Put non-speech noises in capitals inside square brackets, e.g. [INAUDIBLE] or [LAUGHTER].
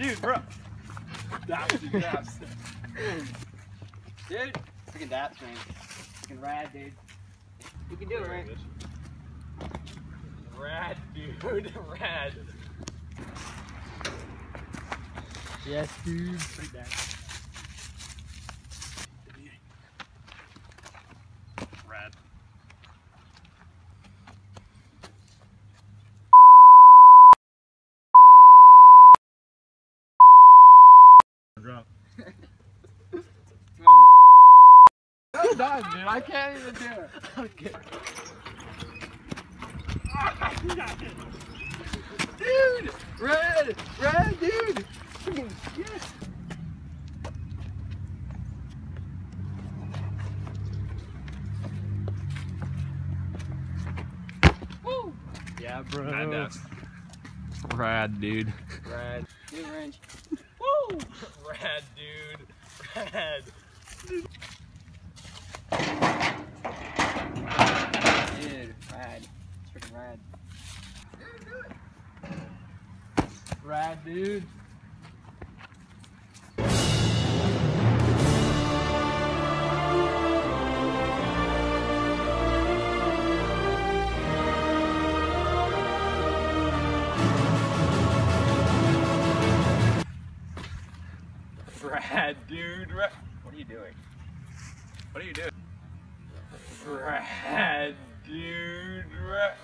Dude, bro. Daps, dude, daps. Dude, freaking daps, man. Freaking rad, dude. You can do it, right? Rad, dude. [LAUGHS] Rad. Yes, dude. Pretty bad. Done, dude. I can't even do it. [LAUGHS] Okay. Dude! Red! Red, dude! Yes! Woo! Yeah, bro. Mad daps. Rad, dude. Rad. New range. Woo! Rad, dude. Rad. Dude, rad. It's freaking rad. Rad, dude. [LAUGHS] Rad, dude. Rad. What are you doing? What are you doing? Rad, dude. Rad.